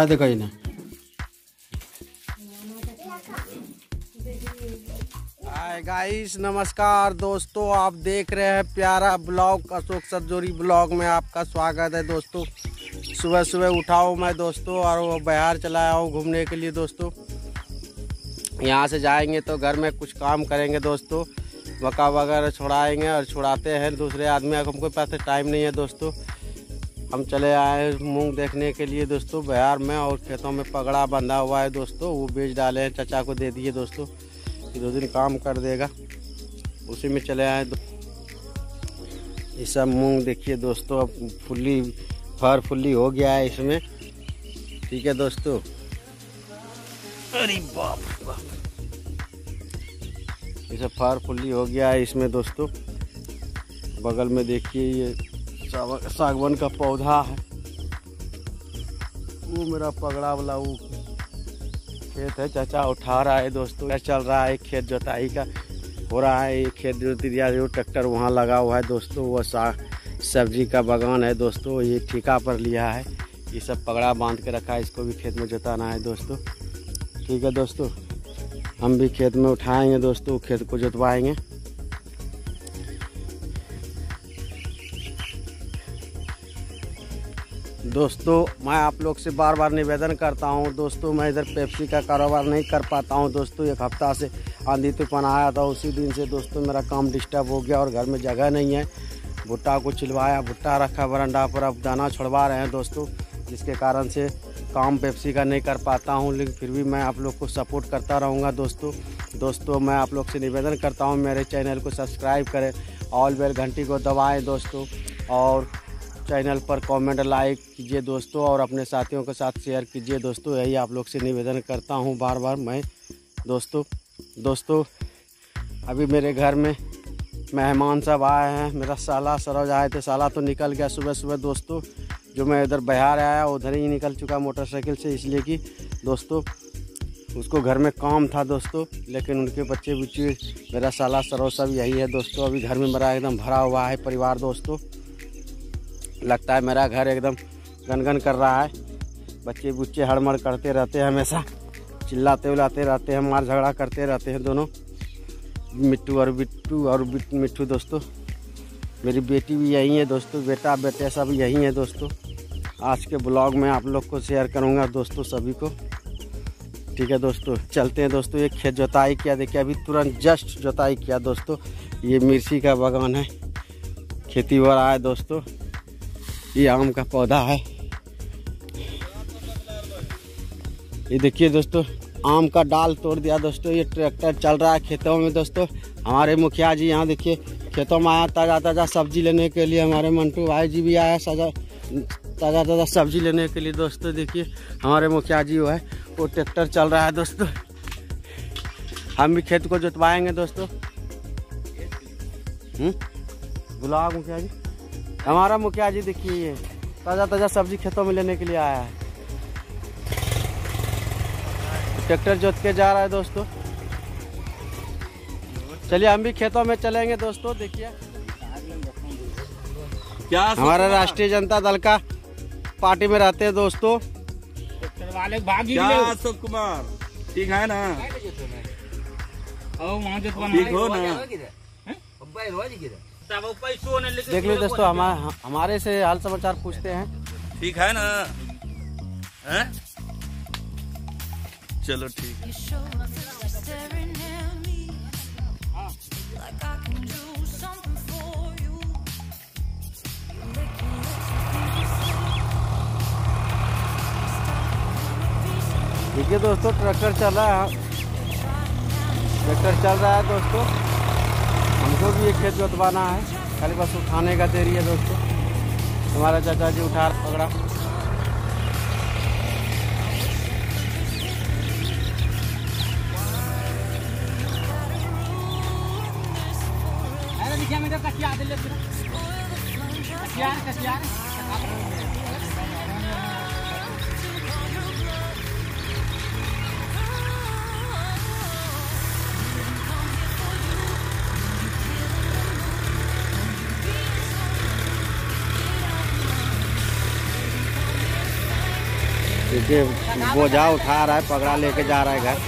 है, देखो ना। हाय गाइस नमस्कार दोस्तों, आप देख रहे हैं प्यारा ब्लॉग, अशोक सज्जोरी ब्लॉग में आपका स्वागत है दोस्तों। सुबह सुबह उठाओ मैं दोस्तों और वो बिहार चला आया हूँ घूमने के लिए दोस्तों। यहाँ से जाएँगे तो घर में कुछ काम करेंगे दोस्तों। मक्का वगैरह छुड़ाएँगे और छुड़ाते हैं, दूसरे आदमी हमको पास टाइम नहीं है दोस्तों। हम चले आए मूंग देखने के लिए दोस्तों बिहार में और खेतों में पगड़ा बंधा हुआ है दोस्तों। वो बेच डाले हैं चचा को दे दिए दोस्तों। कि दो दिन काम कर देगा। उसी में चले आए ये सब मूंग देखिए दोस्तों अब फुल्ली फर फुल्ली हो गया है इसमें। ठीक है दोस्तों। अरे बाप बाप। ये सब फार फुल्ली हो गया है इसमें दोस्तों। बगल में देखिए ये सागवान का पौधा है। वो मेरा पगड़ा वाला वो खेत है। चाचा उठा रहा है दोस्तों। क्या चल रहा है? खेत जोताई का हो रहा है। ये खेत जोती दिया जो ट्रैक्टर वहाँ लगा हुआ है दोस्तों। वो साग सब्ज़ी का बागान है दोस्तों। ये ठेका पर लिया है। ये सब पगड़ा बाँध के रखा है। इसको भी खेत में जोताना है दोस्तों। ठीक है दोस्तों। हम भी खेत में उठाएँगे दोस्तों। खेत को जोतवाएँगे। दोस्तों, मैं आप लोग से बार बार निवेदन करता हूँ, दोस्तों, मैं इधर पेप्सी का कारोबार नहीं कर पाता हूँ। दोस्तों, एक हफ़्ता से आंधी तूफ़ान आया था, उसी दिन से, दोस्तों, मेरा काम डिस्टर्ब हो गया और घर में जगह नहीं है। भुट्टा को चिलवाया भुट्टा रखा, बरंडा पर अब दाना छुड़वा रहे हैं, दोस्तों, जिसके कारण से काम पेप्सी का नहीं कर पाता हूँ, लेकिन फिर भी मैं आप लोग को सपोर्ट करता रहूँगा, दोस्तों। दोस्तों, मैं आप लोग से निवेदन करता हूँ, मेरे चैनल को सब्सक्राइब करें, ऑल बेल घंटी को दबाएँ, दोस्तों, और चैनल पर कमेंट, लाइक कीजिए दोस्तों और अपने साथियों के साथ शेयर कीजिए दोस्तों। यही आप लोग से निवेदन करता हूँ बार बार मैं। दोस्तों दोस्तों, अभी मेरे घर में मेहमान सब आए हैं। मेरा साला सरोज आए थे। साला तो निकल गया सुबह सुबह दोस्तों। जो मैं इधर बिहार आया, उधर ही निकल चुका मोटरसाइकिल से, इसलिए कि दोस्तों, उसको घर में काम था दोस्तों, लेकिन उनके बच्चे बुच्चे मेरा साला सरोज सब यही है दोस्तों। अभी घर में मेरा एकदम भरा हुआ है परिवार दोस्तों। लगता है मेरा घर एकदम गनगन कर रहा है। बच्चे बुच्चे हड़मड़ करते रहते हैं हमेशा। चिल्लाते उलाते रहते हैं, मार झगड़ा करते रहते हैं दोनों। मिट्टू और बिट्टू और मिट्टू दोस्तों, मेरी बेटी भी यही है दोस्तों, बेटा बेटे सब यही है दोस्तों। आज के ब्लॉग में आप लोग को शेयर करूँगा दोस्तों सभी को। ठीक है दोस्तों, चलते हैं दोस्तों ये खेत जोताई किया, देखिए अभी तुरंत जस्ट जोताई किया दोस्तों। ये मिर्ची का बागान है, खेती हो रहा है दोस्तों। ये आम का पौधा है। ये देखिए दोस्तों, आम का डाल तोड़ दिया दोस्तों, ये ट्रैक्टर चल रहा है खेतों में दोस्तों। हमारे मुखिया जी यहाँ देखिए, खेतों में आया ताज़ा ताज़ा सब्ज़ी लेने के लिए, हमारे मंटू भाई जी भी आया सजा ताज़ा ताज़ा सब्ज़ी लेने के लिए दोस्तों, देखिए, हमारे मुखिया जी वो है, वो ट्रैक्टर चल रहा है दोस्तों। हम भी खेत को जोतवाएँगे दोस्तों। हम्म? बुलाओ मुखिया जी। हमारा मुखिया जी देखिए ये ताज़ा ताज़ा सब्ज़ी खेतों में लेने के लिए आया है। ट्रैक्टर जोत के जा रहा है दोस्तों। चलिए हम भी खेतों में चलेंगे दोस्तों देखिए। क्या हमारा राष्ट्रीय जनता दल का पार्टी में रहते हैं दोस्तों। क्या अशोक कुमार? ठीक है ना? ठीक हो ना? देख लीजिए दोस्तों हमारे हमारे से हाल समाचार पूछते हैं। ठीक है ना? है? चलो ठीक है। देखिए दोस्तों ट्रैक्टर चल रहा है। ट्रैक्टर चल रहा है दोस्तों। हमको भी एक खेत जोतवाना है। खाली बस उठाने का देरी है दोस्तों। हमारा चाचा जी उठा पकड़ा। देखिए बोझा उठा रहा है, पगड़ा लेके जा रहा है घर।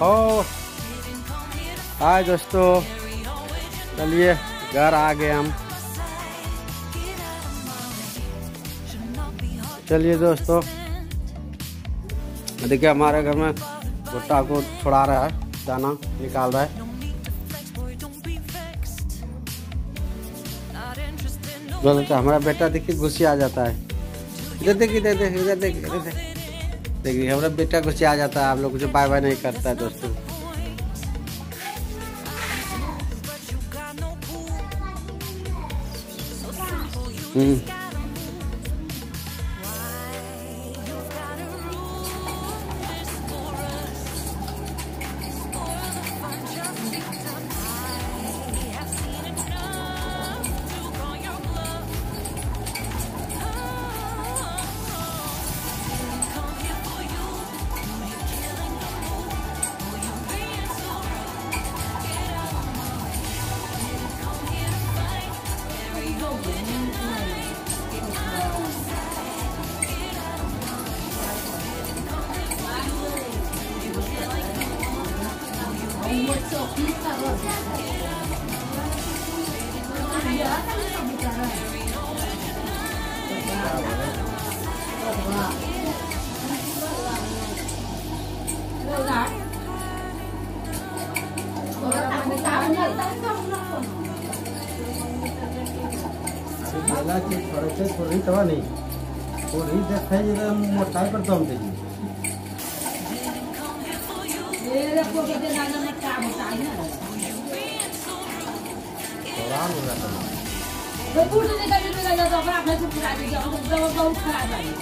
हो। हाय दोस्तों, चलिए, घर आ गए हम। चलिए दोस्तों, देखिए, हमारे घर में भुट्टा को छुड़ा रहा है, दाना निकाल रहा है। तो हमारा बेटा देखिए गुस्से आ जाता है। इधर देखिए इधर देखिए इधर देखिए इधर देखिए देखिए हमारा बेटा गुस्से आ जाता है आप लोग कुछ बाय बाय नहीं करता है दोस्तों। हम्म। मला ते थोडंसं थोडी तेव्हा नाही थोडी देखायची मोठा पण कुठे काही वेगळा जातो आपल्या खूप राहते जवळ जाऊन खराब आहे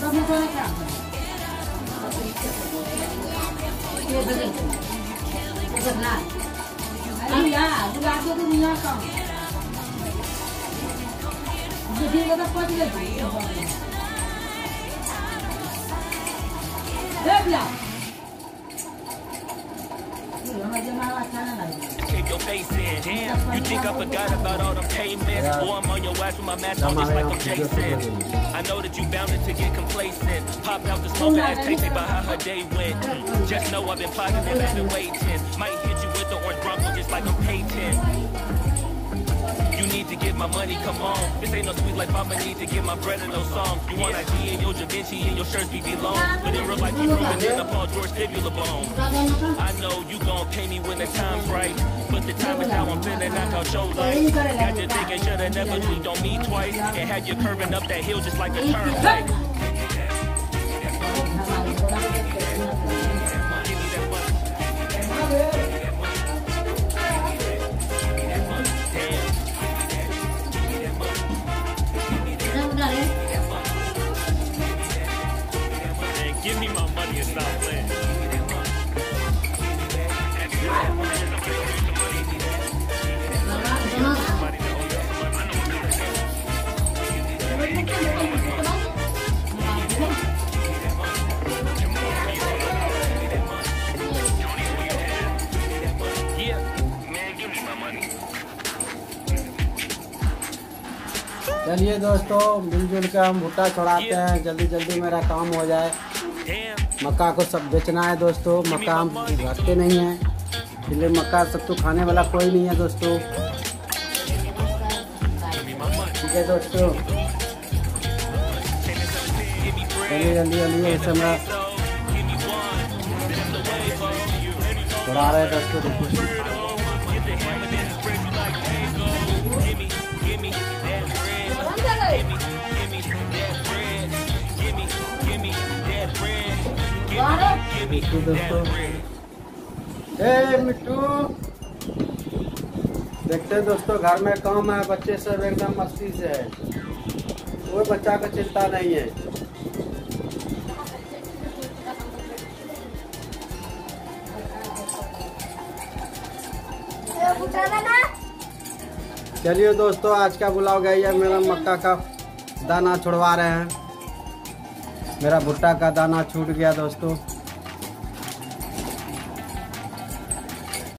जमून कोणा खराब अरे या तुला आता तू मी आता जिथे Your face in. You think I forgot about all the payments? Or I'm on your ass with my match on just like I'm Jason. I know that you bound to get complacent. Pop out the smoke ass me by how her day went. Just know I've been positive, I've been waiting. Might hit you with the orange Bronco just like I'm Peyton need to get my money, come on. This ain't no sweet life, I'ma need to get my bread and no song. You want IG and your Da Vinci and your shirts be belong. But in real life, you proving in a Paul George fibula bone. I know you gon' pay me when the time's right. But the time is now I'm feeling knock out your life. Got you thinking shoulda never tweaked on me twice. And had you curving up that hill just like a turnpike. चलिए दोस्तों मिलजुल के हम भुट्टा चढ़ाते हैं। जल्दी जल्दी मेरा काम हो जाए। मक्का को सब बेचना है दोस्तों। मक्का हम रखते नहीं हैं। इसलिए मक्का सब तो खाने वाला कोई नहीं है दोस्तों। ठीक है दोस्तों। चलिए जल्दी जल्दी, ऐसे हमारा मिट्टू दोस्तों ए मिट्टू। देखते दोस्तों घर में काम है? बच्चे सब एकदम मस्ती से है। कोई बच्चा का चिंता नहीं है। चलिए दोस्तों आज का बुलाव गई मेरा मक्का का दाना छुड़वा रहे हैं। मेरा भुट्टा का दाना छूट गया दोस्तों।